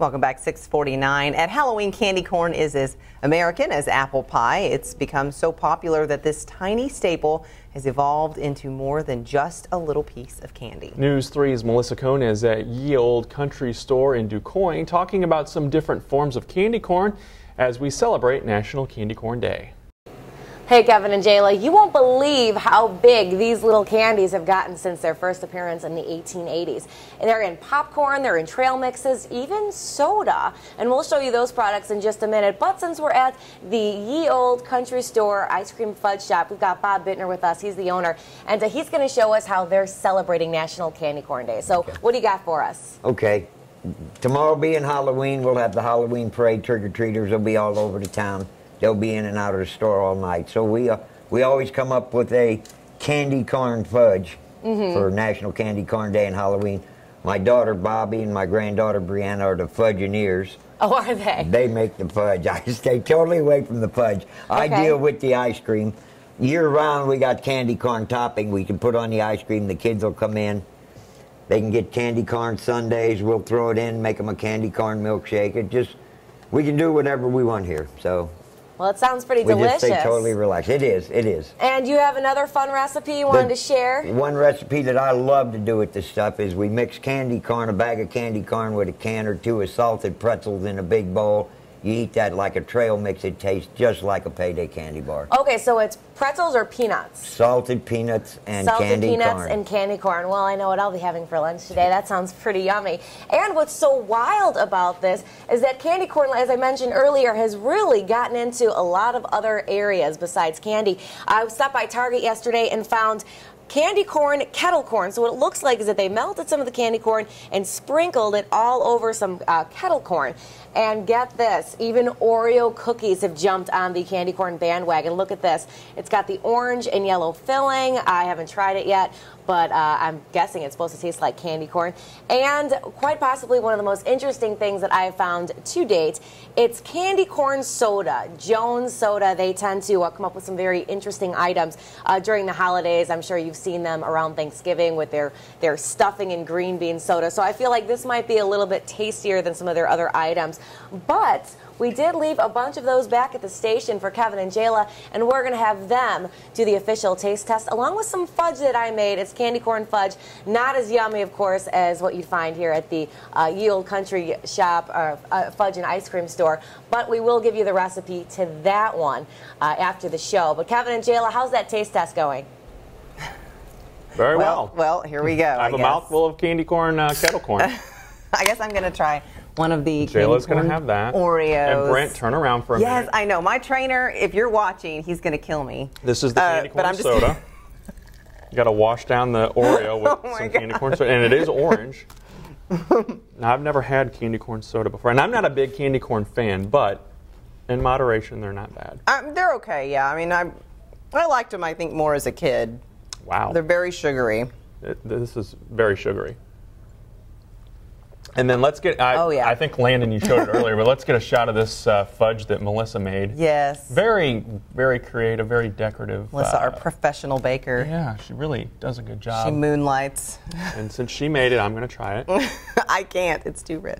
Welcome back, 649. At Halloween, candy corn is as American as apple pie. It's become so popular that this tiny staple has evolved into more than just a little piece of candy. News 3's Melissa Kohn is at Ye Old Country Store in Du Quoin talking about some different forms of candy corn as we celebrate National Candy Corn Day. Hey, Kevin and Jayla, you won't believe how big these little candies have gotten since their first appearance in the 1880s. They're in popcorn, they're in trail mixes, even soda. And we'll show you those products in just a minute. But since we're at the Ye Old Country Store Ice Cream Fudge Shop, we've got Bob Bittner with us. He's the owner. And uh, he's going to show us how they're celebrating National Candy Corn Day. So, what do you got for us? Okay. Tomorrow being Halloween, we'll have the Halloween parade. Trick or treaters will be all over the town they'll be in and out of the store all night. So we uh, we always come up with a candy corn fudge mm-hmm. for National Candy Corn Day and Halloween. My daughter Bobby and my granddaughter Brianna are the fudgineers. Oh, are they? They make the fudge. I stay totally away from the fudge. Okay. I deal with the ice cream. Year round, we got candy corn topping. We can put on the ice cream. The kids will come in. They can get candy corn sundaes. We'll throw it in, make them a candy corn milkshake. It just, we can do whatever we want here. So well, it sounds pretty we delicious. We just stay totally relaxed. It is. It is. And you have another fun recipe you wanted the, to share? One recipe that I love to do with this stuff is we mix candy corn, a bag of candy corn with a can or two of salted pretzels in a big bowl you eat that like a trail mix, it tastes just like a payday candy bar. Okay, so it's pretzels or peanuts? Salted peanuts and Salted candy Salted peanuts corn. and candy corn. Well, I know what I'll be having for lunch today. That sounds pretty yummy. And what's so wild about this is that candy corn, as I mentioned earlier, has really gotten into a lot of other areas besides candy. I stopped by Target yesterday and found candy corn kettle corn. So what it looks like is that they melted some of the candy corn and sprinkled it all over some uh, kettle corn. And get this, even Oreo cookies have jumped on the candy corn bandwagon. Look at this. It's got the orange and yellow filling. I haven't tried it yet, but uh, I'm guessing it's supposed to taste like candy corn. And quite possibly one of the most interesting things that I have found to date, it's candy corn soda. Jones Soda, they tend to uh, come up with some very interesting items uh, during the holidays. I'm sure you've seen them around Thanksgiving with their, their stuffing and green bean soda. So I feel like this might be a little bit tastier than some of their other items. But we did leave a bunch of those back at the station for Kevin and Jayla, and we're going to have them do the official taste test along with some fudge that I made. It's candy corn fudge, not as yummy, of course, as what you'd find here at the uh, Ye Old Country Shop or uh, Fudge and Ice Cream Store, but we will give you the recipe to that one uh, after the show. But Kevin and Jayla, how's that taste test going? Very well. Well, well here we go. I have I a mouthful of candy corn uh, kettle corn. I guess I'm going to try one of the Jayla's going to have that. Oreos. And Brent, turn around for a yes, minute. Yes, I know. My trainer, if you're watching, he's going to kill me. This is the uh, candy uh, corn soda. you got to wash down the Oreo with oh some God. candy corn soda, and it is orange. now, I've never had candy corn soda before, and I'm not a big candy corn fan, but in moderation, they're not bad. Um, they're okay, yeah. I mean, I, I liked them, I think, more as a kid. Wow. They're very sugary. It, this is very sugary. And then let's get. I, oh yeah. I think Landon, you showed it earlier, but let's get a shot of this uh, fudge that Melissa made. Yes. Very, very creative, very decorative. Melissa, uh, our professional baker. Yeah, she really does a good job. She moonlights. And since she made it, I'm going to try it. I can't. It's too rich.